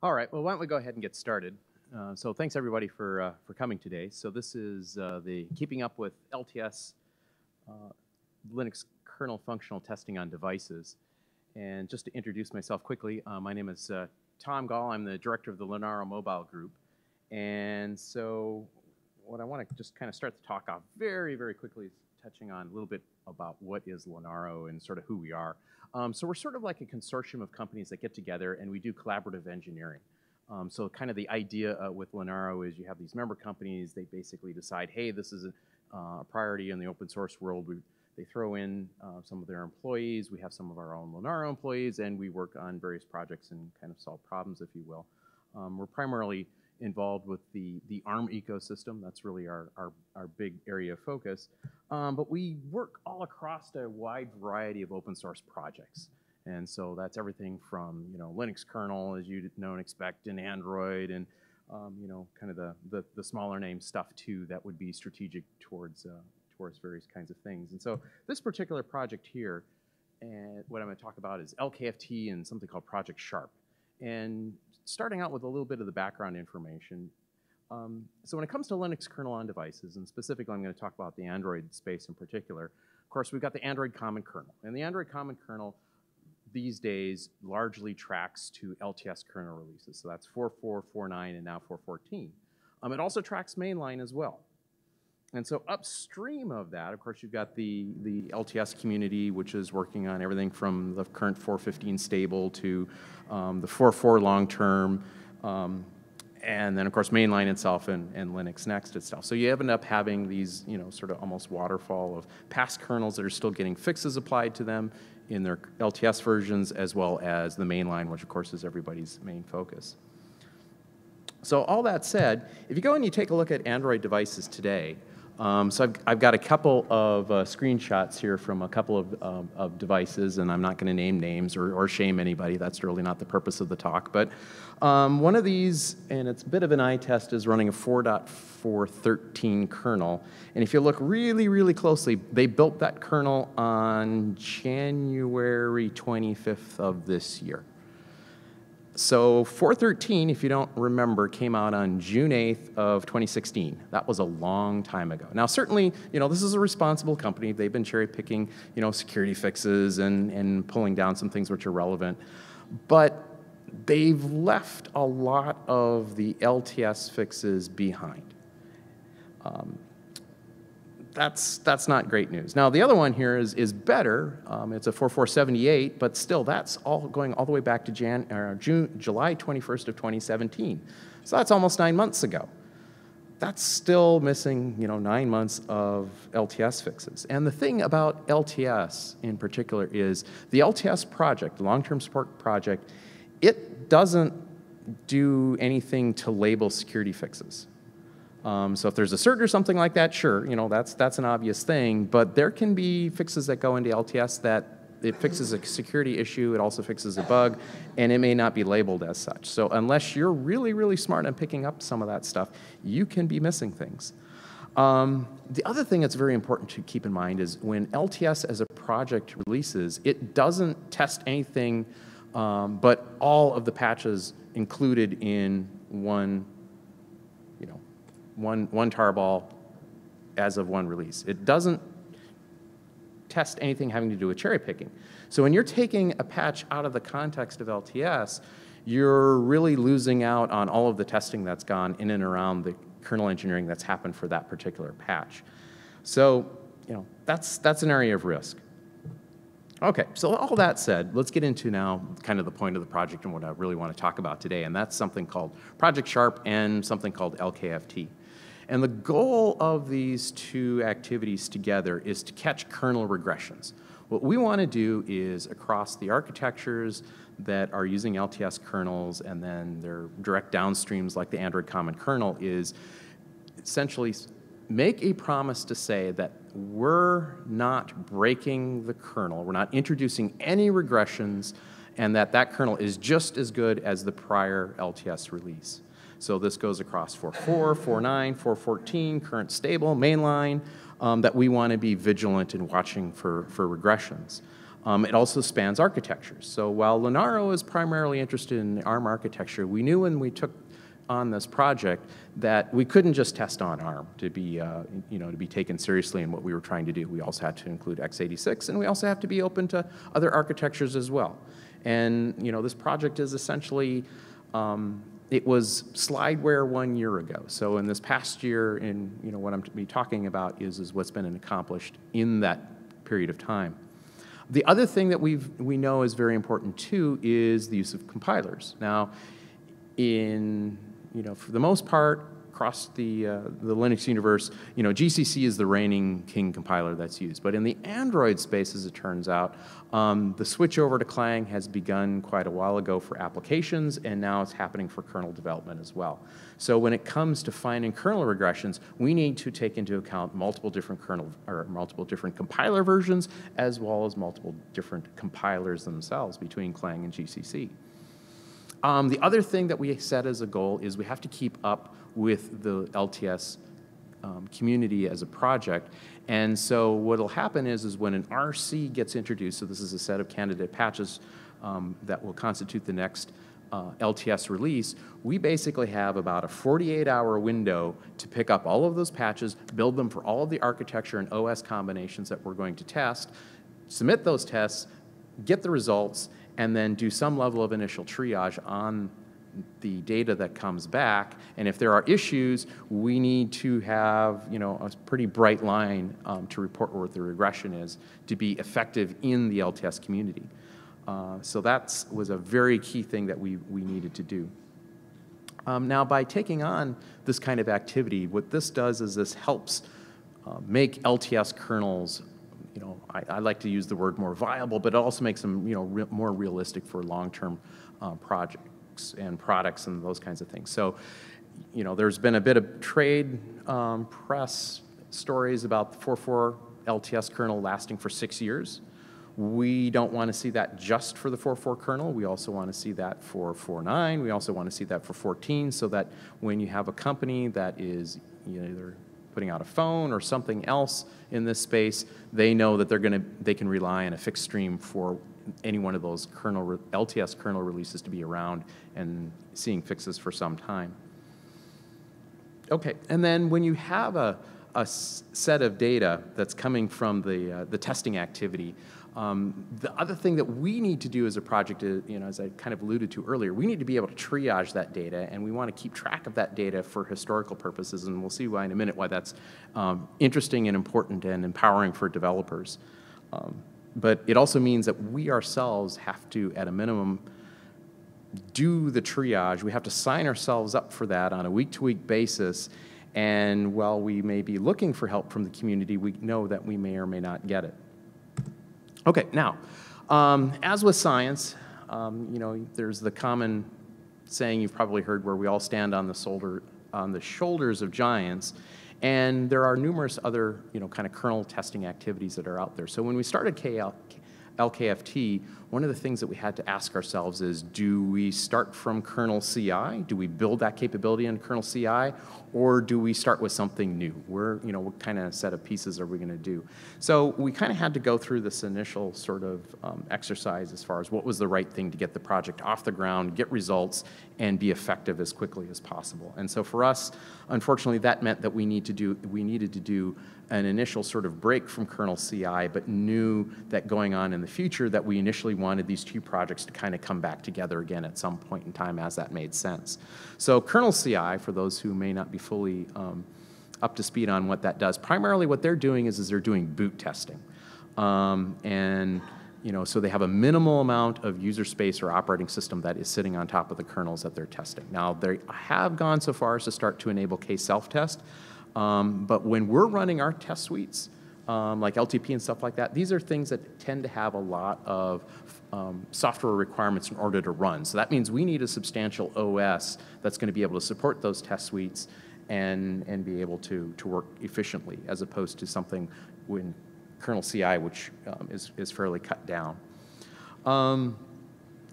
All right, well, why don't we go ahead and get started? Uh, so thanks everybody for, uh, for coming today. So this is uh, the Keeping Up with LTS uh, Linux kernel functional testing on devices. And just to introduce myself quickly, uh, my name is uh, Tom Gall. I'm the director of the Linaro Mobile Group. And so what I want to just kind of start the talk off very, very quickly is touching on a little bit about what is Linaro and sort of who we are. Um, so we're sort of like a consortium of companies that get together and we do collaborative engineering. Um, so kind of the idea uh, with Linaro is you have these member companies, they basically decide, hey, this is a, uh, priority in the open source world. We, they throw in uh, some of their employees, we have some of our own Linaro employees, and we work on various projects and kind of solve problems, if you will. Um, we're primarily involved with the, the ARM ecosystem. That's really our, our, our big area of focus. Um, but we work all across a wide variety of open source projects. And so that's everything from, you know, Linux kernel, as you know and expect, and Android, and, um, you know, kind of the, the, the, smaller name stuff too that would be strategic towards, uh, towards various kinds of things. And so this particular project here, and what I'm going to talk about is LKFT and something called Project Sharp. And starting out with a little bit of the background information, um, so when it comes to Linux kernel on devices, and specifically I'm going to talk about the Android space in particular, of course we've got the Android Common Kernel. And the Android Common Kernel these days largely tracks to LTS kernel releases. So that's 4.4, 4.9, and now 4.14. Um, it also tracks mainline as well. And so upstream of that, of course, you've got the, the LTS community, which is working on everything from the current 415 stable to um, the 4.4 long-term, um, and then of course mainline itself and, and Linux Next itself. So you end up having these, you know, sort of almost waterfall of past kernels that are still getting fixes applied to them in their LTS versions, as well as the mainline, which of course is everybody's main focus. So all that said, if you go and you take a look at Android devices today, um, so I've, I've, got a couple of uh, screenshots here from a couple of, um, of devices, and I'm not going to name names or, or, shame anybody. That's really not the purpose of the talk. But um, one of these, and it's a bit of an eye test, is running a 4.413 kernel. And if you look really, really closely, they built that kernel on January 25th of this year. So 413, if you don't remember, came out on June 8th of 2016. That was a long time ago. Now, certainly, you know, this is a responsible company. They've been cherry picking, you know, security fixes and, and pulling down some things which are relevant. But they've left a lot of the LTS fixes behind. Um, that's, that's not great news. Now, the other one here is, is better. Um, it's a 4478, but still, that's all going all the way back to Jan, uh, June, July 21st of 2017. So that's almost nine months ago. That's still missing, you know, nine months of LTS fixes. And the thing about LTS in particular is the LTS project, long-term support project, it doesn't do anything to label security fixes. Um, so if there's a cert or something like that, sure, you know, that's, that's an obvious thing, but there can be fixes that go into LTS that it fixes a security issue, it also fixes a bug, and it may not be labeled as such. So unless you're really, really smart and picking up some of that stuff, you can be missing things. Um, the other thing that's very important to keep in mind is when LTS as a project releases, it doesn't test anything um, but all of the patches included in one one, one tarball as of one release. It doesn't test anything having to do with cherry picking. So when you're taking a patch out of the context of LTS, you're really losing out on all of the testing that's gone in and around the kernel engineering that's happened for that particular patch. So, you know, that's, that's an area of risk. Okay, so all that said, let's get into now kind of the point of the project and what I really want to talk about today, and that's something called Project Sharp and something called LKFT. And the goal of these two activities together is to catch kernel regressions. What we want to do is across the architectures that are using LTS kernels and then their direct downstreams like the Android Common Kernel is essentially make a promise to say that we're not breaking the kernel, we're not introducing any regressions, and that that kernel is just as good as the prior LTS release. So this goes across 4.4, 4.9, 4.14, current stable, mainline, um, that we want to be vigilant in watching for, for regressions. Um, it also spans architectures. So while Linaro is primarily interested in ARM architecture, we knew when we took on this project that we couldn't just test on ARM to be, uh, you know, to be taken seriously in what we were trying to do. We also had to include x86, and we also have to be open to other architectures as well. And you know, this project is essentially, um, it was slideware one year ago. So in this past year, and you know, what I'm to be talking about is, is what's been accomplished in that period of time. The other thing that we we know is very important too is the use of compilers. Now, in you know, for the most part, across the, uh, the Linux universe, you know, GCC is the reigning king compiler that's used. But in the Android space, as it turns out, um, the switch over to Clang has begun quite a while ago for applications, and now it's happening for kernel development as well. So when it comes to finding kernel regressions, we need to take into account multiple different kernel or multiple different compiler versions, as well as multiple different compilers themselves between Clang and GCC. Um, the other thing that we set as a goal is we have to keep up with the LTS um, community as a project. And so what will happen is, is when an RC gets introduced, so this is a set of candidate patches um, that will constitute the next uh, LTS release, we basically have about a 48-hour window to pick up all of those patches, build them for all of the architecture and OS combinations that we're going to test, submit those tests, get the results, and then do some level of initial triage on the data that comes back. And if there are issues, we need to have you know a pretty bright line um, to report what the regression is to be effective in the LTS community. Uh, so that was a very key thing that we, we needed to do. Um, now, by taking on this kind of activity, what this does is this helps uh, make LTS kernels you know, I, I, like to use the word more viable, but it also makes them, you know, re more realistic for long-term uh, projects and products and those kinds of things. So, you know, there's been a bit of trade um, press stories about the 4.4 LTS kernel lasting for six years. We don't want to see that just for the 4.4 kernel. We also want to see that for 4.9. We also want to see that for 14 so that when you have a company that is either putting out a phone or something else in this space, they know that they're going to they can rely on a fixed stream for any one of those kernel LTS kernel releases to be around and seeing fixes for some time. Okay, and then when you have a, a set of data that's coming from the, uh, the testing activity, um, the other thing that we need to do as a project is, you know, as I kind of alluded to earlier, we need to be able to triage that data and we want to keep track of that data for historical purposes and we'll see why in a minute why that's um, interesting and important and empowering for developers. Um, but it also means that we ourselves have to, at a minimum, do the triage. We have to sign ourselves up for that on a week-to-week -week basis and while we may be looking for help from the community, we know that we may or may not get it. Okay, now, um, as with science, um, you know, there's the common saying you've probably heard where we all stand on the, shoulder, on the shoulders of giants, and there are numerous other, you know, kind of kernel testing activities that are out there. So when we started KL, LKFT, one of the things that we had to ask ourselves is, do we start from kernel CI? Do we build that capability in kernel CI? Or do we start with something new? Where, you know, what kind of set of pieces are we going to do? So we kind of had to go through this initial sort of um, exercise as far as what was the right thing to get the project off the ground, get results, and be effective as quickly as possible. And so for us, unfortunately, that meant that we need to do we needed to do an initial sort of break from kernel CI, but knew that going on in the future that we initially wanted these two projects to kind of come back together again at some point in time as that made sense. So kernel CI, for those who may not be fully um, up to speed on what that does, primarily what they're doing is, is they're doing boot testing. Um, and you know, so they have a minimal amount of user space or operating system that is sitting on top of the kernels that they're testing. Now, they have gone so far as to start to enable K-self-test, um, but when we're running our test suites, um, like LTP and stuff like that, these are things that tend to have a lot of um, software requirements in order to run. So that means we need a substantial OS that's going to be able to support those test suites and, and be able to, to work efficiently as opposed to something when kernel CI, which um, is, is fairly cut down. Um,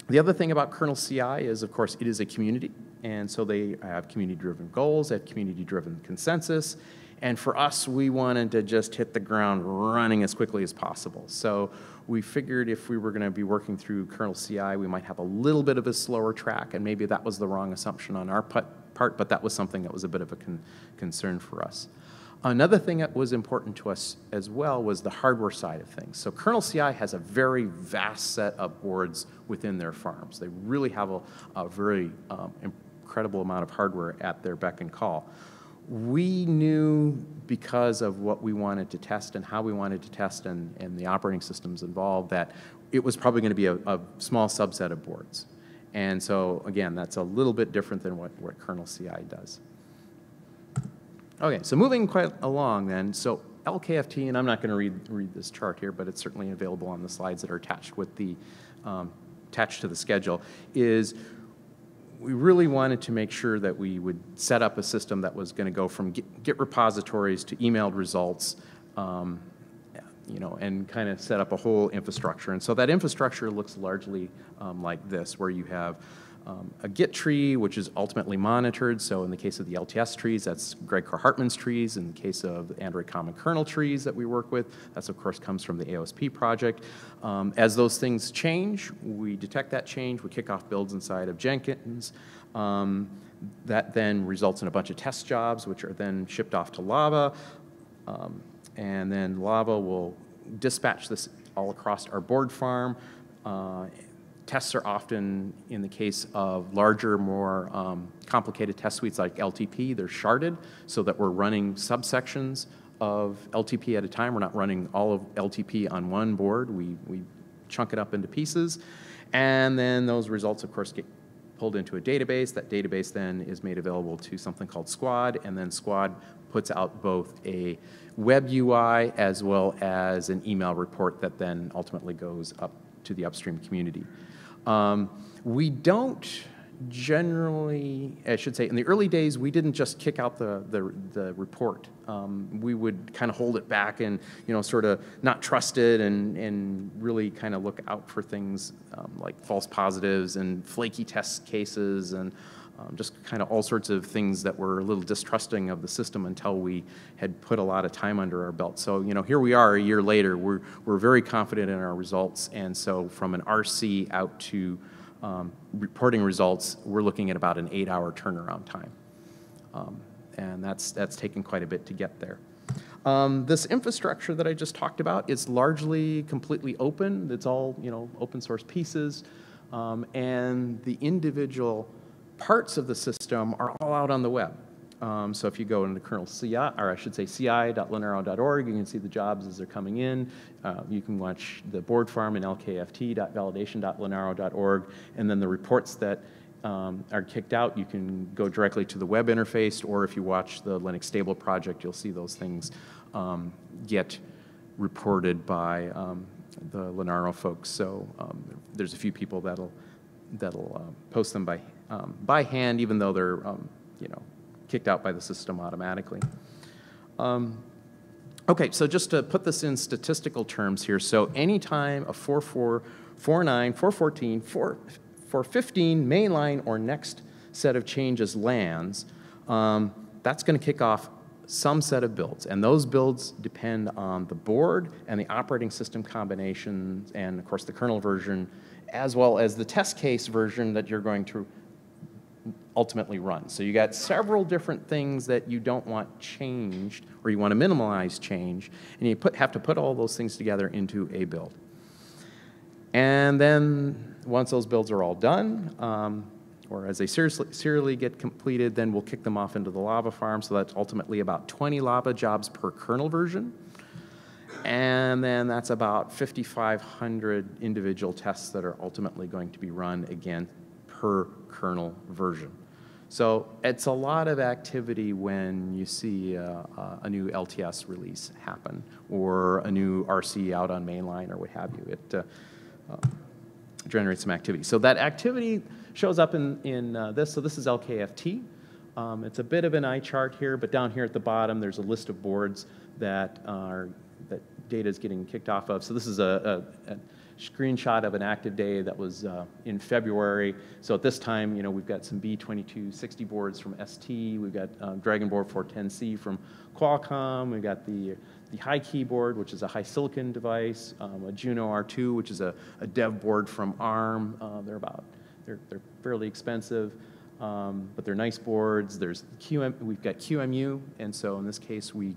the other thing about kernel CI is, of course, it is a community. And so they have community-driven goals, they have community-driven consensus. And for us, we wanted to just hit the ground running as quickly as possible. So we figured if we were going to be working through kernel CI, we might have a little bit of a slower track, and maybe that was the wrong assumption on our part, but that was something that was a bit of a con concern for us. Another thing that was important to us as well was the hardware side of things. So kernel CI has a very vast set of boards within their farms. They really have a, a very um, incredible amount of hardware at their beck and call. We knew because of what we wanted to test and how we wanted to test and, the operating systems involved that it was probably going to be a, small subset of boards. And so again, that's a little bit different than what, kernel CI does. Okay, so moving quite along then, so LKFT, and I'm not going to read, read this chart here, but it's certainly available on the slides that are attached with the, um, attached to the schedule, is we really wanted to make sure that we would set up a system that was going to go from Git, repositories to emailed results, um, you know, and kind of set up a whole infrastructure. And so that infrastructure looks largely um, like this, where you have um, a Git tree, which is ultimately monitored. So in the case of the LTS trees, that's Greg Kroah-Hartman's trees. In the case of Android Common Kernel trees that we work with, that's of course comes from the AOSP project. Um, as those things change, we detect that change, we kick off builds inside of Jenkins. Um, that then results in a bunch of test jobs, which are then shipped off to Lava. Um, and then Lava will dispatch this all across our board farm. Uh, tests are often, in the case of larger, more um, complicated test suites like LTP, they're sharded so that we're running subsections of LTP at a time. We're not running all of LTP on one board. We, we chunk it up into pieces. And then those results, of course, get pulled into a database. That database then is made available to something called Squad, and then Squad puts out both a web UI as well as an email report that then ultimately goes up to the upstream community. Um, we don't generally, I should say, in the early days, we didn't just kick out the, the, the report. Um, we would kind of hold it back and, you know, sort of not trust it and, and really kind of look out for things um, like false positives and flaky test cases and um, just kind of all sorts of things that were a little distrusting of the system until we had put a lot of time under our belt. So, you know, here we are a year later. We're, we're very confident in our results. And so from an RC out to um, reporting results, we're looking at about an eight hour turnaround time. Um, and that's, that's taken quite a bit to get there. Um, this infrastructure that I just talked about is largely completely open. It's all, you know, open source pieces. Um, and the individual parts of the system are all out on the web. Um, so if you go into kernel CI, or I should say ci.linaro.org, you can see the jobs as they're coming in. Uh, you can watch the board farm in lkft.validation.linaro.org, and then the reports that um, are kicked out, you can go directly to the web interface, or if you watch the Linux stable project, you'll see those things um, get reported by um, the Linaro folks. So um, there's a few people that'll that'll uh, post them by um, by hand, even though they're, um, you know, kicked out by the system automatically. Um, okay, so just to put this in statistical terms here, so anytime a 4449, 414, 4, 415 mainline or next set of changes lands, um, that's going to kick off some set of builds. And those builds depend on the board and the operating system combinations and, of course, the kernel version, as well as the test case version that you're going to ultimately run. So you got several different things that you don't want changed or you want to minimize change, and you put, have to put all those things together into a build. And then once those builds are all done, um, or as they seriously, serially get completed, then we'll kick them off into the Lava farm. So that's ultimately about 20 Lava jobs per kernel version. And then that's about 5,500 individual tests that are ultimately going to be run again per kernel version. So it's a lot of activity when you see uh, uh, a new LTS release happen or a new RC out on mainline or what have you. It uh, uh, generates some activity. So that activity shows up in, in uh, this. So this is LKFT. Um, it's a bit of an eye chart here, but down here at the bottom, there's a list of boards that are that data is getting kicked off of. So this is a, a, a screenshot of an active day that was uh, in February. So at this time, you know, we've got some B2260 boards from ST, we've got um, Dragon Board 410C from Qualcomm, we've got the, the HiKey board, which is a HiSilicon device, um, a Juno R2, which is a, a dev board from ARM. Uh, they're about, they're, they're fairly expensive, um, but they're nice boards. There's QM, we've got QEMU, and so in this case, we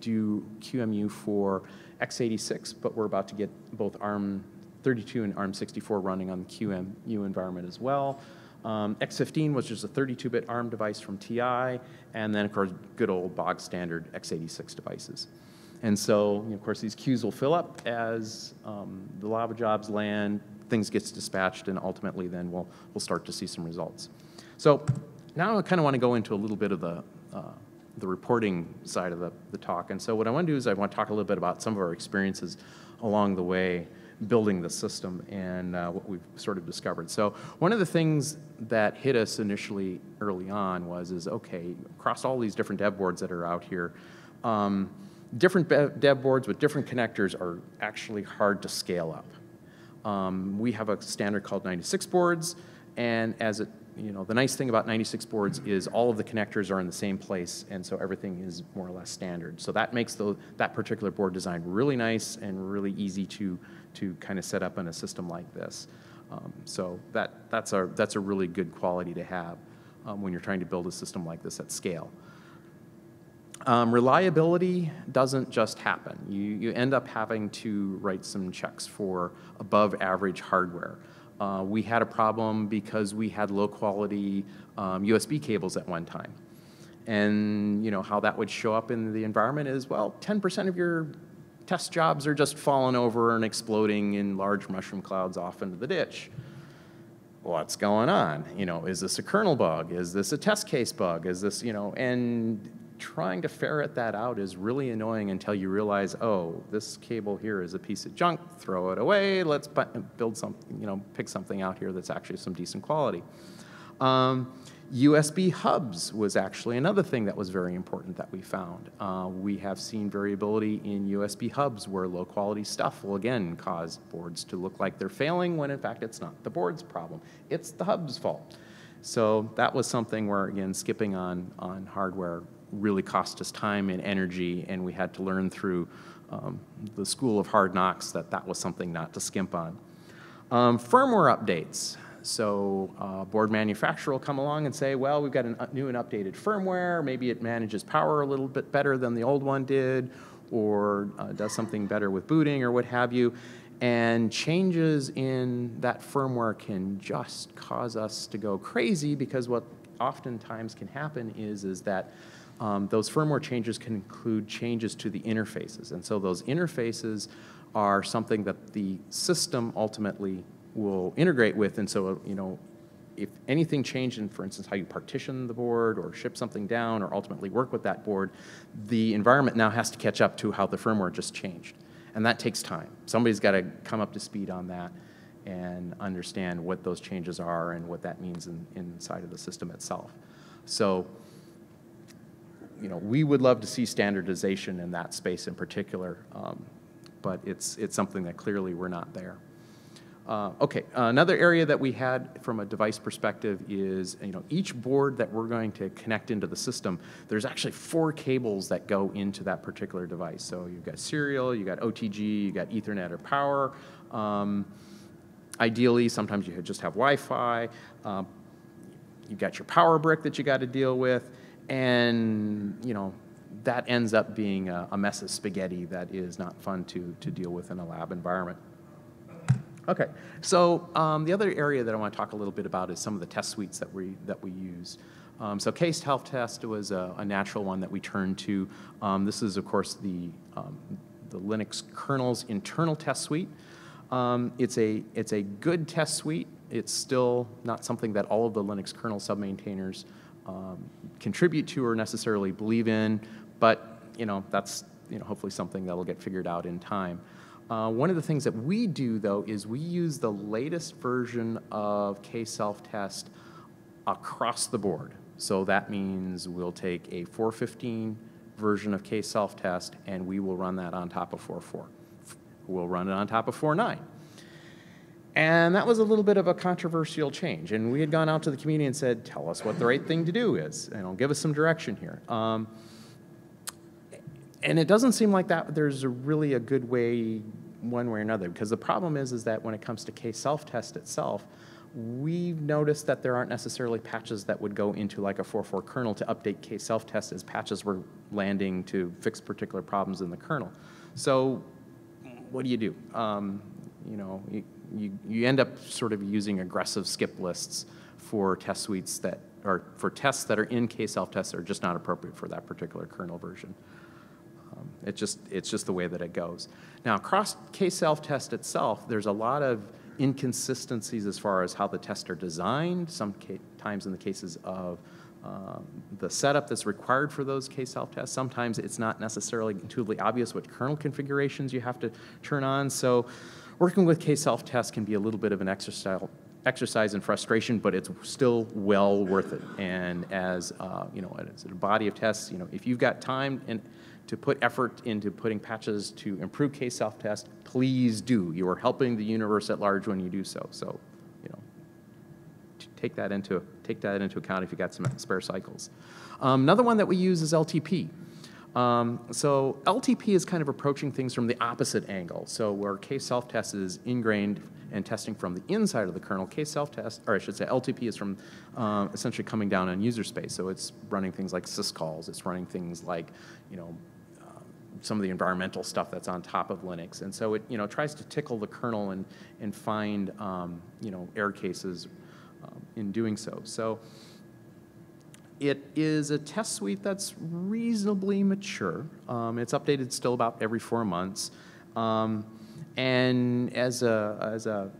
do QEMU for x86, but we're about to get both ARM 32 and ARM 64 running on the QEMU environment as well. Um, X15 was just a 32-bit ARM device from TI, and then of course good old bog standard x86 devices. And so, you know, of course, these queues will fill up as um, the lava jobs land, things gets dispatched, and ultimately then we'll, we'll start to see some results. So now I kind of want to go into a little bit of the, uh, the reporting side of the, the talk. And so what I want to do is I want to talk a little bit about some of our experiences along the way building the system and uh, what we've sort of discovered. So one of the things that hit us initially early on was is okay across all these different dev boards that are out here, um, different dev boards with different connectors are actually hard to scale up. Um, we have a standard called 96 boards, and as it you know, the nice thing about 96 boards is all of the connectors are in the same place, and so everything is more or less standard. So that makes the, that particular board design really nice and really easy to, to kind of set up in a system like this. Um, so that, that's, a, that's a really good quality to have um, when you're trying to build a system like this at scale. Um, reliability doesn't just happen. You, you end up having to write some checks for above average hardware. Uh, we had a problem because we had low quality um, USB cables at one time. And you know how that would show up in the environment is, well, 10% of your test jobs are just falling over and exploding in large mushroom clouds off into the ditch. What's going on? You know, is this a kernel bug? Is this a test case bug? Is this, you know, and trying to ferret that out is really annoying until you realize, oh, this cable here is a piece of junk, throw it away, let's build something, you know, pick something out here that's actually some decent quality. Um, USB hubs was actually another thing that was very important that we found. Uh, we have seen variability in USB hubs where low quality stuff will again cause boards to look like they're failing when in fact it's not the board's problem, it's the hub's fault. So that was something where again skipping on, on hardware really cost us time and energy and we had to learn through um, the school of hard knocks that that was something not to skimp on. Um, firmware updates. So uh, board manufacturer will come along and say, well, we've got a new and updated firmware. Maybe it manages power a little bit better than the old one did, or uh, does something better with booting or what have you. And changes in that firmware can just cause us to go crazy because what oftentimes can happen is, is that um, those firmware changes can include changes to the interfaces. And so those interfaces are something that the system ultimately will integrate with. And so, you know, if anything changed in, for instance, how you partition the board or ship something down or ultimately work with that board, the environment now has to catch up to how the firmware just changed. And that takes time. Somebody's got to come up to speed on that and understand what those changes are and what that means in, inside of the system itself. So, you know, we would love to see standardization in that space in particular, um, but it's, it's something that clearly we're not there. Uh, okay, another area that we had from a device perspective is, you know, each board that we're going to connect into the system, there's actually four cables that go into that particular device. So you've got serial, you've got OTG, you've got Ethernet or power. Um, ideally, sometimes you just have Wi-Fi. Uh, you've got your power brick that you got to deal with, and you know that ends up being a, a mess of spaghetti that is not fun to to deal with in a lab environment. Okay, so um, the other area that I want to talk a little bit about is some of the test suites that we, that we use. Um, so K Health Test was a, a, natural one that we turned to. Um, this is, of course, the, um, the Linux kernel's internal test suite. Um, it's, a, it's a good test suite. It's still not something that all of the Linux kernel sub-maintainers um, contribute to or necessarily believe in, but you know, that's you know, hopefully something that will get figured out in time. Uh, one of the things that we do, though, is we use the latest version of K-self-test across the board. So that means we'll take a 415 version of K-self-test and we will run that on top of 4.4. We'll run it on top of 4.9. And that was a little bit of a controversial change. And we had gone out to the community and said, tell us what the right thing to do is. and You know, give us some direction here. Um, and it doesn't seem like that there's a really a good way one way or another because the problem is is that when it comes to K-self-test itself, we've noticed that there aren't necessarily patches that would go into like a 4.4 kernel to update K-self-test as patches were landing to fix particular problems in the kernel. So what do you do? Um, you know, you, you, you end up sort of using aggressive skip lists for test suites that, are for tests that are in K-self-test that are just not appropriate for that particular kernel version. Um, just, it's just the way that it goes. Now, across K-self-test itself, there's a lot of inconsistencies as far as how the tests are designed, sometimes in the cases of um, the setup that's required for those K-self-tests. Sometimes it's not necessarily intuitively obvious what kernel configurations you have to turn on. So working with K-self-test can be a little bit of an exercise exercise in frustration, but it's still well worth it. And as uh, you know, as a body of tests, you know, if you've got time and to put effort into putting patches to improve K-self-test, please do. You are helping the universe at large when you do so. So, you know, take that into take that into account if you got some spare cycles. Um, another one that we use is LTP. Um, so LTP is kind of approaching things from the opposite angle. So where K-self-test is ingrained and testing from the inside of the kernel, K-self-test, or I should say LTP is from uh, essentially coming down on user space. So it's running things like syscalls, it's running things like, you know, some of the environmental stuff that's on top of Linux. And so it, you know, tries to tickle the kernel and, and find, um, you know, error cases um, in doing so. So it is a test suite that's reasonably mature. Um, it's updated still about every four months. Um, and as a, as a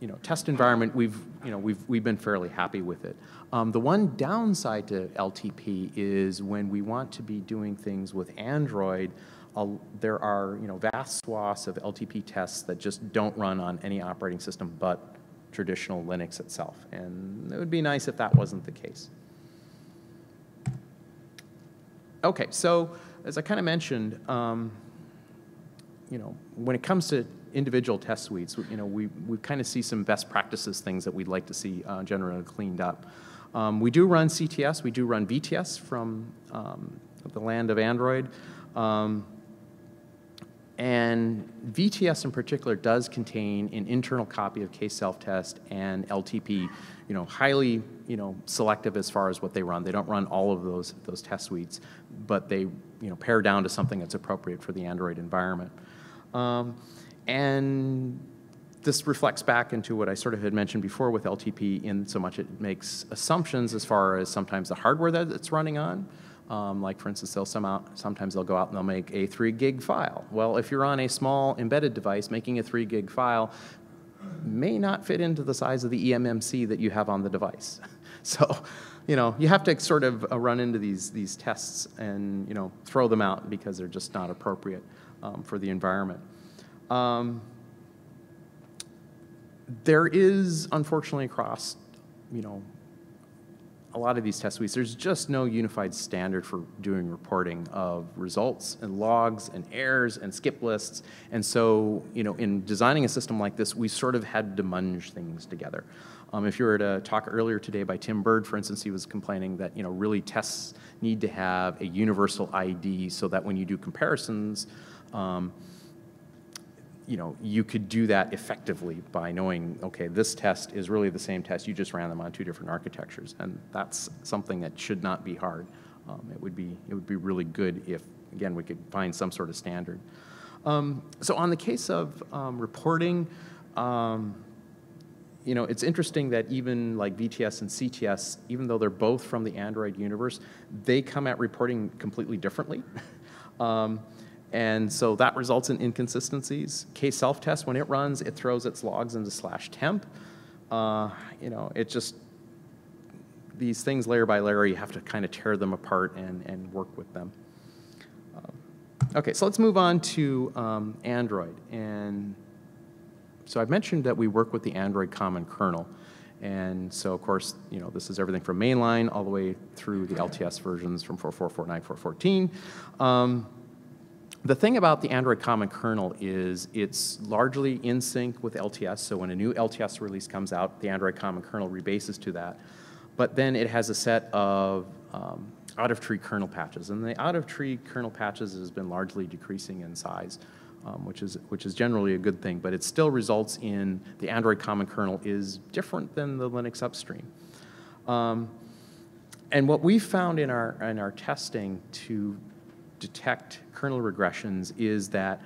you know, test environment, we've, you know, we've, we've been fairly happy with it. Um, the one downside to LTP is when we want to be doing things with Android, uh, there are you know, vast swaths of LTP tests that just don't run on any operating system but traditional Linux itself. And it would be nice if that wasn't the case. Okay, so as I kind of mentioned, um, you know, when it comes to individual test suites, you know, we, we kind of see some best practices things that we'd like to see uh, generally cleaned up. Um, we do run CTS, we do run VTS from um, the land of Android. Um, and VTS in particular does contain an internal copy of K-self-test and LTP, you know, highly, you know, selective as far as what they run. They don't run all of those, those test suites, but they, you know, pare down to something that's appropriate for the Android environment. Um, and this reflects back into what I sort of had mentioned before with LTP in so much it makes assumptions as far as sometimes the hardware that it's running on, um, like for instance, they'll somehow, sometimes they'll go out and they'll make a three gig file. Well, if you're on a small embedded device, making a three gig file may not fit into the size of the eMMC that you have on the device. So, you know, you have to sort of uh, run into these, these tests and, you know, throw them out because they're just not appropriate um, for the environment. Um, there is, unfortunately, across, you know, a lot of these test suites, there's just no unified standard for doing reporting of results and logs and errors and skip lists. And so, you know, in designing a system like this, we sort of had to munge things together. Um, if you were to talk earlier today by Tim Bird, for instance, he was complaining that, you know, really tests need to have a universal ID so that when you do comparisons, um, you know, you could do that effectively by knowing, okay, this test is really the same test, you just ran them on two different architectures. And that's something that should not be hard. Um, it, would be, it would be really good if, again, we could find some sort of standard. Um, so on the case of um, reporting, um, you know, it's interesting that even like VTS and CTS, even though they're both from the Android universe, they come at reporting completely differently. and so that results in inconsistencies. K-self-test, when it runs, it throws its logs into slash temp. Uh, you know, it just, these things layer by layer, you have to kind of tear them apart and, and work with them. Um, okay, so let's move on to um, Android. And so I've mentioned that we work with the Android common kernel. And so, of course, you know, this is everything from mainline all the way through the LTS versions from 4.4, 4.9, 4.14. Um, the thing about the Android Common kernel is it's largely in sync with LTS. So when a new LTS release comes out, the Android Common kernel rebases to that. But then it has a set of um, out of tree kernel patches. And the out of tree kernel patches has been largely decreasing in size, um, which, is, which is generally a good thing, but it still results in the Android common kernel is different than the Linux upstream. Um, and what we found in our, in our testing to detect kernel regressions is that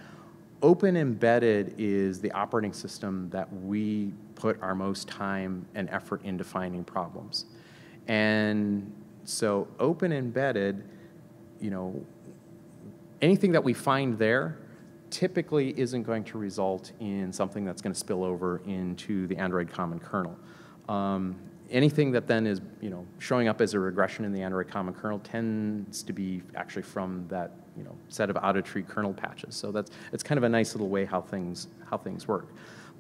Open Embedded is the operating system that we put our most time and effort into finding problems. And so Open Embedded, you know, anything that we find there typically isn't going to result in something that's going to spill over into the Android common kernel. Um, anything that then is you know showing up as a regression in the Android common kernel tends to be actually from that you know set of out of tree kernel patches. So that's it's kind of a nice little way how things how things work.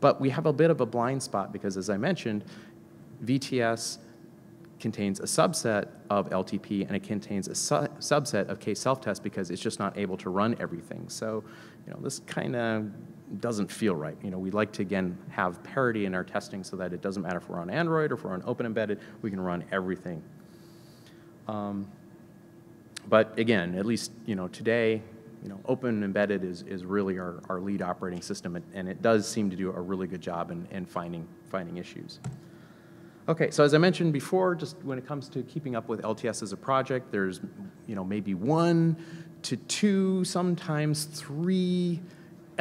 But we have a bit of a blind spot because as I mentioned, VTS contains a subset of LTP and it contains a su subset of K self-test because it's just not able to run everything. So, you know, this kind of doesn't feel right. You know, we like to, again, have parity in our testing so that it doesn't matter if we're on Android or if we're on Open Embedded, we can run everything. Um, but again, at least, you know, today, you know, Open Embedded is, is really our, our lead operating system, and it does seem to do a really good job in, in finding, finding issues. Okay, so as I mentioned before, just when it comes to keeping up with LTS as a project, there's, you know, maybe one to two, sometimes three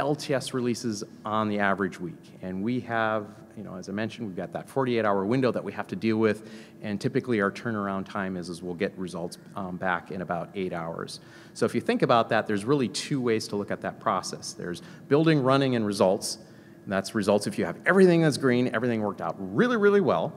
LTS releases on the average week. And we have, you know, as I mentioned, we've got that 48-hour window that we have to deal with, and typically our turnaround time is, is we'll get results um, back in about eight hours. So if you think about that, there's really two ways to look at that process. There's building, running, and results. And that's results if you have everything that's green, everything worked out really, really well.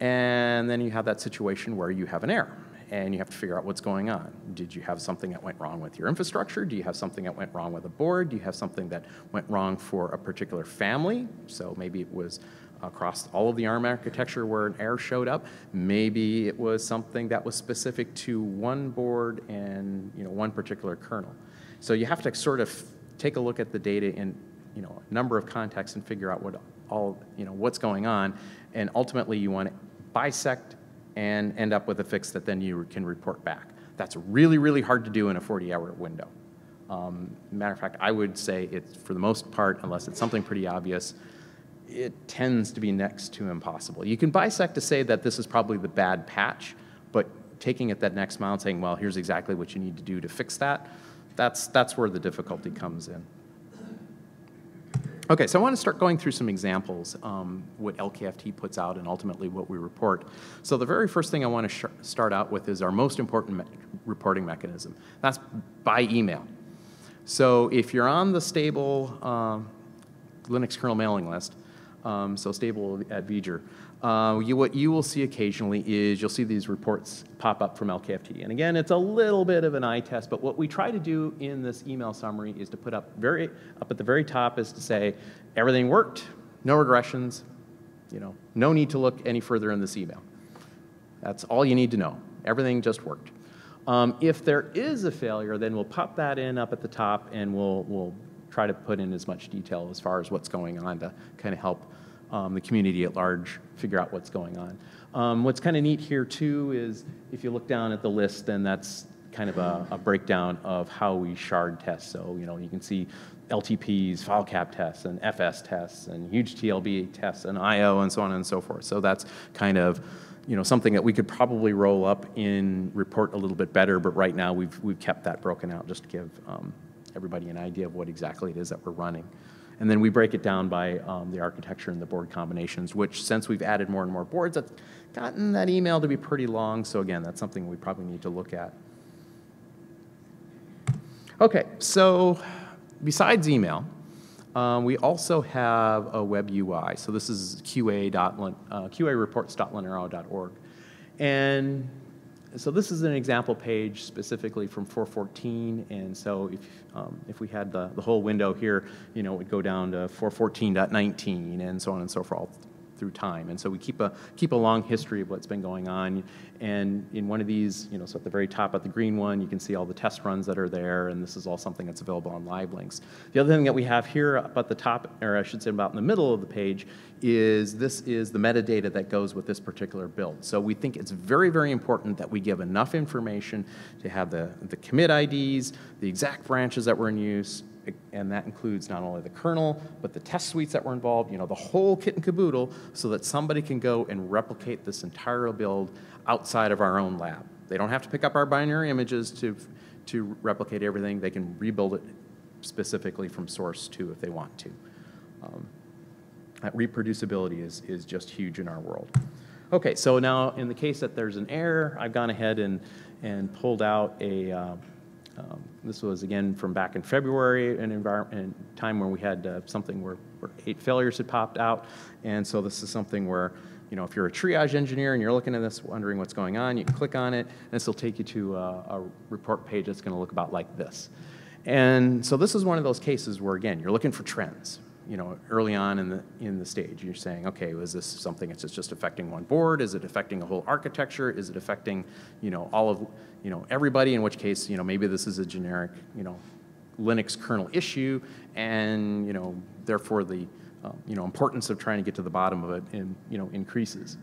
And then you have that situation where you have an error and you have to figure out what's going on. Did you have something that went wrong with your infrastructure? Do you have something that went wrong with a board? Do you have something that went wrong for a particular family? So maybe it was across all of the ARM architecture where an error showed up. Maybe it was something that was specific to one board and you know one particular kernel. So you have to sort of take a look at the data in you know a number of contexts and figure out what all you know what's going on, and ultimately you want to bisect and end up with a fix that then you can report back. That's really, really hard to do in a 40-hour window. Um, matter of fact, I would say it's, for the most part, unless it's something pretty obvious, it tends to be next to impossible. You can bisect to say that this is probably the bad patch, but taking it that next mile and saying, well, here's exactly what you need to do to fix that, that's, that's where the difficulty comes in. Okay, so I want to start going through some examples, um, what LKFT puts out and ultimately what we report. So the very first thing I want to start out with is our most important me reporting mechanism. That's by email. So if you're on the stable um, Linux kernel mailing list, um, so stable at vger, uh, you, what you will see occasionally is you'll see these reports pop up from LKFT. And again, it's a little bit of an eye test, but what we try to do in this email summary is to put up very up at the very top is to say everything worked, no regressions, you know, no need to look any further in this email. That's all you need to know. Everything just worked. Um, if there is a failure, then we'll pop that in up at the top and we'll, we'll try to put in as much detail as far as what's going on to kind of help um, the community at large figure out what's going on. Um, what's kind of neat here too is if you look down at the list, then that's kind of a, a, breakdown of how we shard test. So, you know, you can see LTPs, file cap tests, and FS tests, and huge TLB tests, and IO, and so on and so forth. So that's kind of, you know, something that we could probably roll up in report a little bit better, but right now we've, we've kept that broken out just to give um, everybody an idea of what exactly it is that we're running. And then we break it down by um, the architecture and the board combinations, which since we've added more and more boards, that's gotten that email to be pretty long. So again, that's something we probably need to look at. Okay, so besides email, um, we also have a web UI. So this is qa. Uh, qareports.linaro.org. And so this is an example page specifically from 414. And so if um, if we had the, the whole window here, you know, it would go down to 414.19 and so on and so forth through time. And so we keep a, keep a long history of what's been going on. And in one of these, you know, so at the very top of the green one, you can see all the test runs that are there, and this is all something that's available on LiveLinks. The other thing that we have here up at the top, or I should say about in the middle of the page, is this is the metadata that goes with this particular build. So we think it's very, very important that we give enough information to have the, the commit IDs, the exact branches that were in use, and that includes not only the kernel, but the test suites that were involved, you know, the whole kit and caboodle, so that somebody can go and replicate this entire build outside of our own lab. They don't have to pick up our binary images to, to replicate everything. They can rebuild it specifically from source too if they want to. Um, that reproducibility is, is just huge in our world. Okay, so now in the case that there's an error, I've gone ahead and, and pulled out a, uh, um, this was again from back in February, an environment, time where we had uh, something where, where eight failures had popped out. And so this is something where, you know, if you're a triage engineer and you're looking at this, wondering what's going on, you click on it, and this will take you to a, a report page that's going to look about like this. And so this is one of those cases where, again, you're looking for trends you know, early on in the, in the stage. You're saying, okay, is this something that's just affecting one board? Is it affecting a whole architecture? Is it affecting, you know, all of, you know, everybody? In which case, you know, maybe this is a generic, you know, Linux kernel issue, and, you know, therefore the, um, you know, importance of trying to get to the bottom of it, in, you know, increases.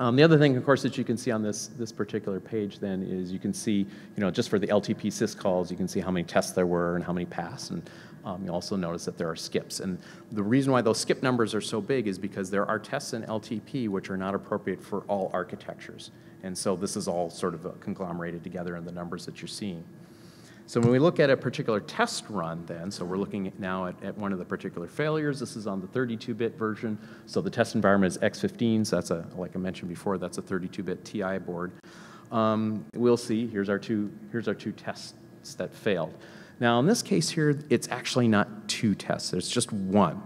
Um, the other thing, of course, that you can see on this, this particular page then is you can see, you know, just for the LTP syscalls, you can see how many tests there were and how many passed. And um, you also notice that there are skips. And the reason why those skip numbers are so big is because there are tests in LTP which are not appropriate for all architectures. And so this is all sort of conglomerated together in the numbers that you're seeing. So when we look at a particular test run then, so we're looking now at, at one of the particular failures. This is on the 32-bit version. So the test environment is X15, so that's a, like I mentioned before, that's a 32-bit TI board. Um, we'll see, here's our, two, here's our two tests that failed. Now in this case here, it's actually not two tests, it's just one.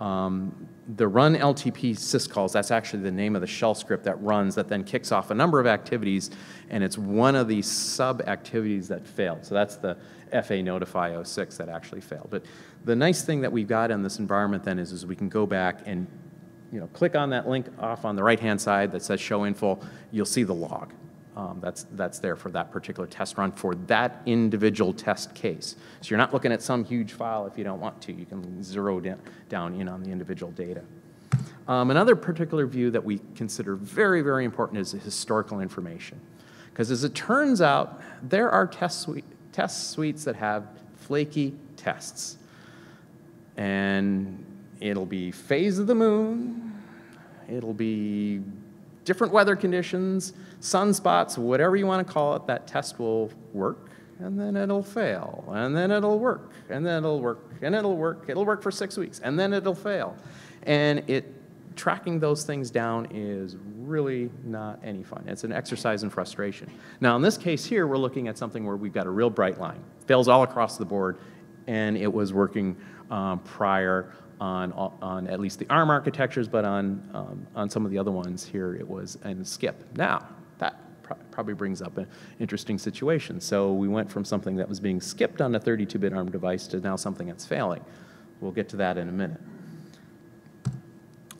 Um, the run LTP syscalls, that's actually the name of the shell script that runs that then kicks off a number of activities, and it's one of these sub-activities that failed. So that's the FA notify 06 that actually failed. But the nice thing that we've got in this environment then is, is we can go back and you know, click on that link off on the right-hand side that says show info, you'll see the log um, that's, that's there for that particular test run for that individual test case. So you're not looking at some huge file if you don't want to. You can zero down in on the individual data. Um, another particular view that we consider very, very important is historical information. Because as it turns out, there are test, suite, test suites that have flaky tests. And it'll be phase of the moon, it'll be different weather conditions, sunspots, whatever you want to call it, that test will work, and then it'll fail, and then it'll work, and then it'll work, and it'll work. It'll work for six weeks, and then it'll fail. And it tracking those things down is really not any fun. It's an exercise in frustration. Now, in this case here, we're looking at something where we've got a real bright line. Fails all across the board, and it was working um, prior on, on at least the ARM architectures, but on, um, on some of the other ones here, it was in skip. Now, that pro probably brings up an interesting situation. So we went from something that was being skipped on a 32-bit ARM device to now something that's failing. We'll get to that in a minute.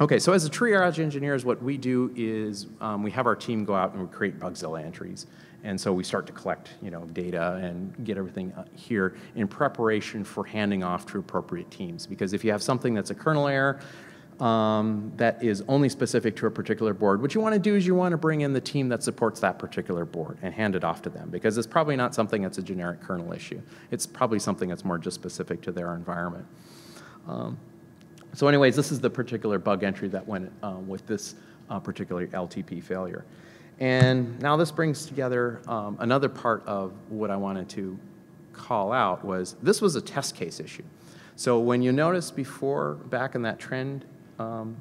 Okay, so as a triage engineers, what we do is um, we have our team go out and we create Bugzilla entries. And so we start to collect, you know, data and get everything uh, here in preparation for handing off to appropriate teams. Because if you have something that's a kernel error um, that is only specific to a particular board, what you want to do is you want to bring in the team that supports that particular board and hand it off to them. Because it's probably not something that's a generic kernel issue. It's probably something that's more just specific to their environment. Um, so anyways, this is the particular bug entry that went uh, with this uh, particular LTP failure. And now this brings together um, another part of what I wanted to call out was this was a test case issue. So when you notice before, back in that trend um,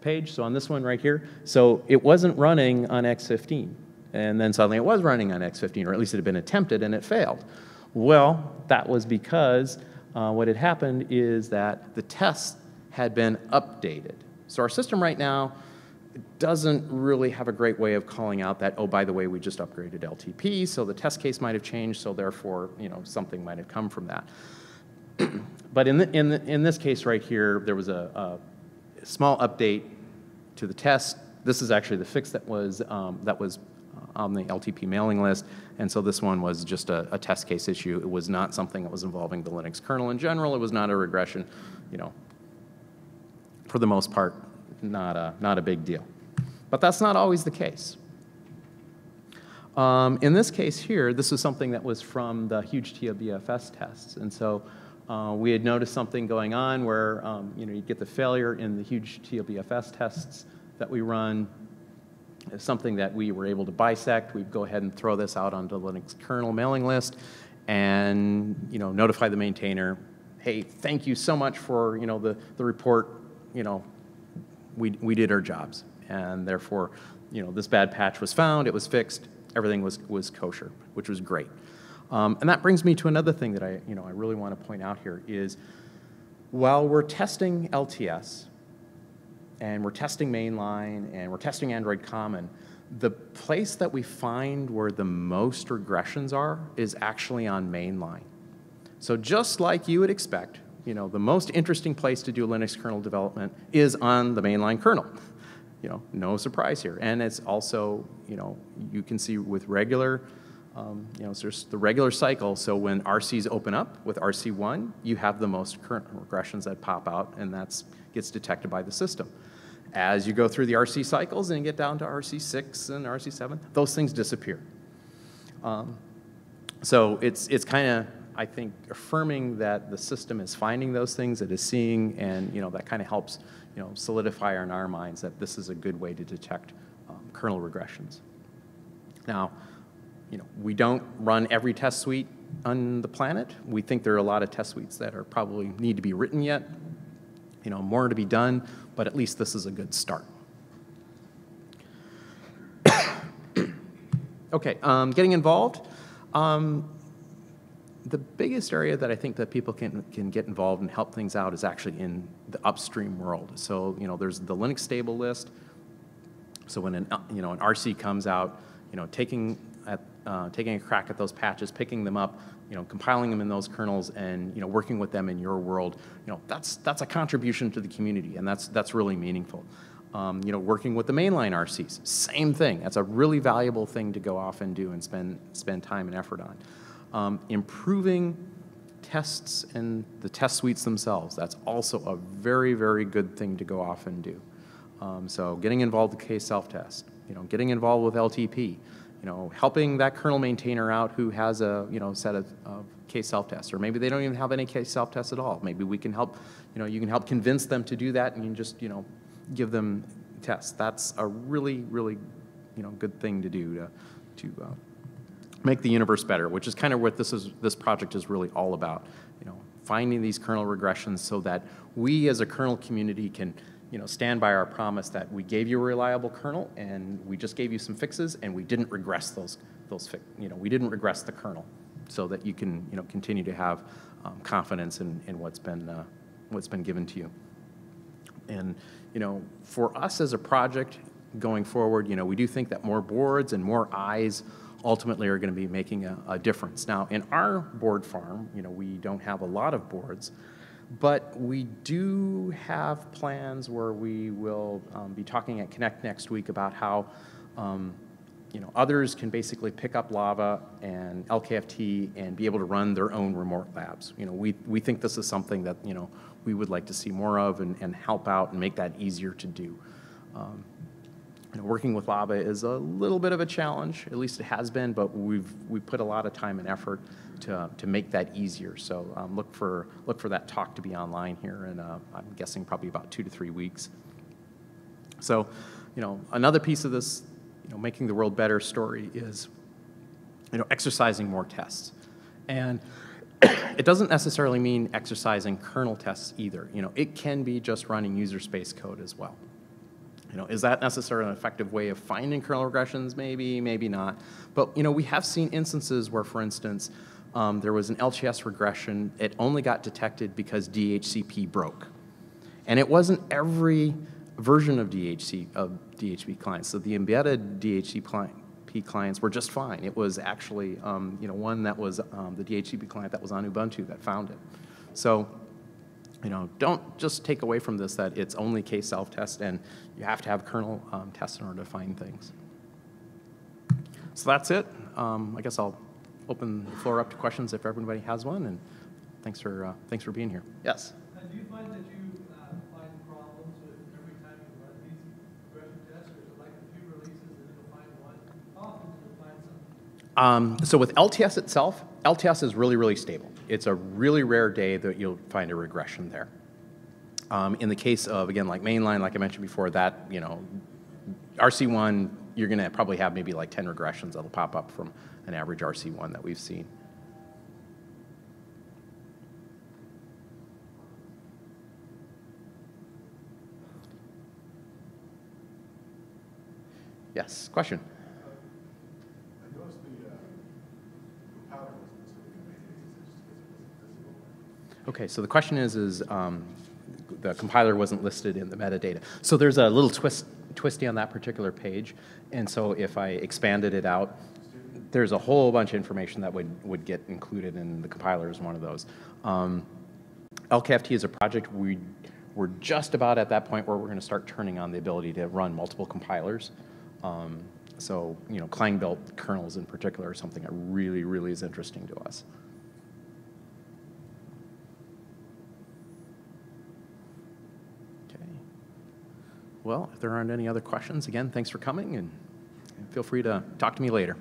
page, so on this one right here, so it wasn't running on X15. And then suddenly it was running on X15, or at least it had been attempted and it failed. Well, that was because uh, what had happened is that the test had been updated. So our system right now doesn't really have a great way of calling out that, oh, by the way, we just upgraded LTP, so the test case might have changed, so therefore, you know, something might have come from that. but in, the, in, the, in this case right here, there was a, a small update to the test. This is actually the fix that was, um, that was uh, on the LTP mailing list, and so this one was just a, a test case issue. It was not something that was involving the Linux kernel in general. It was not a regression, you know, for the most part, not a, not a big deal. But that's not always the case. Um, in this case here, this is something that was from the hugetlbfs tests. And so uh, we had noticed something going on where um, you know, you'd get the failure in the hugetlbfs tests that we run. It's something that we were able to bisect. We'd go ahead and throw this out onto the Linux kernel mailing list and you know, notify the maintainer, hey, thank you so much for you know, the, the report. You know, we, we did our jobs. And therefore, you know, this bad patch was found, it was fixed, everything was, was kosher, which was great. Um, and that brings me to another thing that I, you know, I really want to point out here is while we're testing LTS and we're testing mainline and we're testing Android Common, the place that we find where the most regressions are is actually on mainline. So just like you would expect, you know, the most interesting place to do Linux kernel development is on the mainline kernel you know, no surprise here. And it's also, you know, you can see with regular, um, you know, so there's the regular cycle. So when RCs open up with RC1, you have the most current regressions that pop out, and that gets detected by the system. As you go through the RC cycles and get down to RC6 and RC7, those things disappear. Um, so it's, it's kind of, I think, affirming that the system is finding those things, it is seeing, and you know, that kind of helps you know, solidify in our minds that this is a good way to detect um, kernel regressions. Now, you know, we don't run every test suite on the planet. We think there are a lot of test suites that are probably need to be written yet. You know, more to be done, but at least this is a good start. okay, um, getting involved. Um, the biggest area that I think that people can, can get involved and help things out is actually in the upstream world. So, you know, there's the Linux stable list. So when an, you know, an RC comes out, you know, taking, at, uh, taking a crack at those patches, picking them up, you know, compiling them in those kernels and, you know, working with them in your world, you know, that's, that's a contribution to the community and that's, that's really meaningful. Um, you know, working with the mainline RCs, same thing. That's a really valuable thing to go off and do and spend, spend time and effort on. Um, improving tests and the test suites themselves, that's also a very, very good thing to go off and do. Um, so getting involved with K-self-test, you know, getting involved with LTP, you know, helping that kernel maintainer out who has a, you know, set of, of K-self-tests, or maybe they don't even have any K-self-tests at all. Maybe we can help, you know, you can help convince them to do that and you can just, you know, give them tests. That's a really, really, you know, good thing to do to, to uh, make the universe better, which is kind of what this is. This project is really all about. You know, finding these kernel regressions so that we as a kernel community can, you know, stand by our promise that we gave you a reliable kernel and we just gave you some fixes and we didn't regress those those you know we didn't regress the kernel, so that you can you know continue to have um, confidence in, in what's been uh, what's been given to you. And you know, for us as a project going forward, you know, we do think that more boards and more eyes ultimately are going to be making a, a, difference. Now, in our board farm, you know, we don't have a lot of boards, but we do have plans where we will um, be talking at Connect next week about how, um, you know, others can basically pick up Lava and LKFT and be able to run their own remote labs. You know, we, we think this is something that, you know, we would like to see more of and, and help out and make that easier to do. Um, working with Lava is a little bit of a challenge, at least it has been, but we've, we've put a lot of time and effort to, to make that easier. So um, look, for, look for that talk to be online here in, uh, I'm guessing, probably about two to three weeks. So, you know, another piece of this, you know, making the world better story is, you know, exercising more tests. And it doesn't necessarily mean exercising kernel tests either. You know, it can be just running user space code as well. You know, is that necessarily an effective way of finding kernel regressions? Maybe, maybe not. But you know, we have seen instances where, for instance, um, there was an LTS regression. It only got detected because DHCP broke, and it wasn't every version of DHC of DHCP clients. So the embedded DHCP client, clients were just fine. It was actually, um, you know, one that was um, the DHCP client that was on Ubuntu that found it. So you know, don't just take away from this that it's only K-self-test and you have to have kernel um, tests in order to find things. So that's it. Um, I guess I'll open the floor up to questions if everybody has one, and thanks for, uh, thanks for being here. Yes? Uh, Do you find that you uh, find problems with every time you run these regression tests, or is it like a few releases and you'll find one? How often do you find something? Um, so with LTS itself, LTS is really, really stable. It's a really rare day that you'll find a regression there. Um, in the case of, again, like mainline, like I mentioned before, that, you know, RC1, you're going to probably have maybe like 10 regressions that'll pop up from an average RC1 that we've seen. Yes, question? I noticed the uh, compiler was listed in the metadata just because it wasn't visible. Okay, so the question is, is um, the compiler wasn't listed in the metadata. So there's a little twist, twisty on that particular page, and so if I expanded it out, there's a whole bunch of information that would, would get included in the compiler as one of those. Um, LKFT is a project we, we're just about at that point where we're going to start turning on the ability to run multiple compilers. Um, so, you know, Clang-built kernels in particular are something that really, really is interesting to us. Okay. Well, if there aren't any other questions, again, thanks for coming, and feel free to talk to me later.